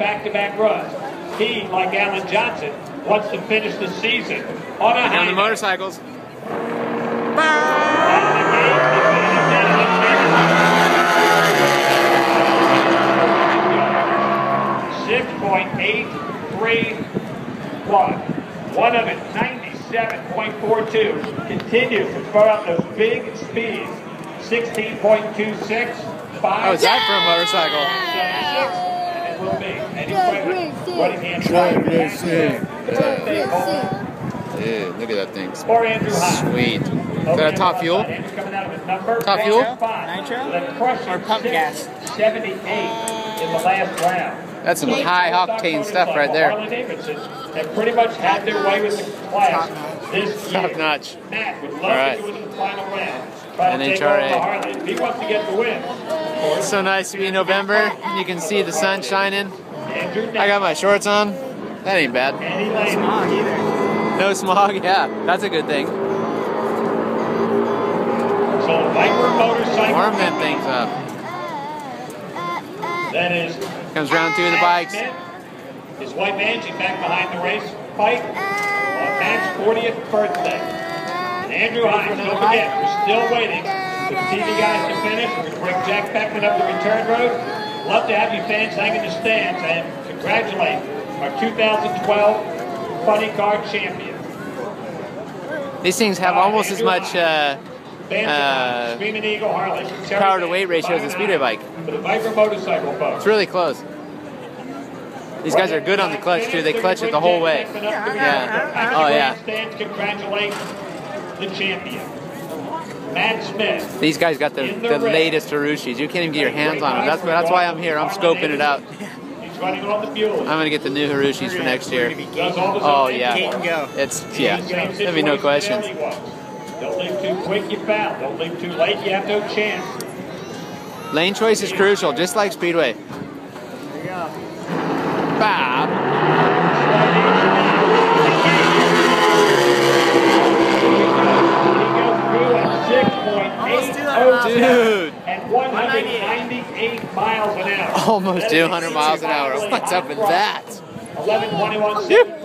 back-to-back runs. He, like Alan Johnson, wants to finish the season on a high On the motorcycles. Six point eight three one. One of it, ninety-seven point four two. Continues to throw out those big speeds. Sixteen point two six. Five. How is that for a motorcycle? And it will be. Anyway, what he can try to Dude, look at that thing. For Andrew Hines. Sweet. Is that a top uh, fuel? Top fuel? Nitro? Or pump gas? 78 in the last round. That's some high octane stuff right there. Harley Davidson have pretty much had their way with the class this year. Top notch. Matt would love All right. to do it in the final round. Try to take over NHRA. the Harley. If he wants to get the win, of course, It's so nice to be in November. You can see the sun shining. I got my shorts on. That ain't bad. Lane. Smog either. No smog. Yeah, that's a good thing. So Viper Motorcycle. Warm them things up. That is Comes round two of the bikes. His wife Angie back behind the race on Matt's 40th birthday. And Andrew Hines, don't forget, we're still waiting for the TV guys to finish. We're going to bring Jack Beckman up the return road. Love to have you fans hang in the stands and congratulate our 2012 Funny Car champion. These things have almost as much uh, Uh, Eagle Harley. power to weight ratio as a speedway bike. For the Viper motorcycle folks. It's really close. These guys are good on the clutch too. They clutch it the whole way. Yeah. Oh yeah. Congratulate the champion, Matt Smith. These guys got the, the latest Harushis. You can't even get your hands on them. That's that's why I'm here. I'm scoping it out. He's running on the fuel. I'm gonna get the new Harushis for next year. Does all the Oh yeah. Gate and go. It's yeah. Same There'll be no situation questions. Don't leave too quick, you foul. Don't leave too late, you have no chance. Lane choice is crucial, just like speedway. There you go. Bob. Almost 200 miles an hour. Dude. At 198 miles an hour. Almost 200 miles an hour. What's up with that? 11:21.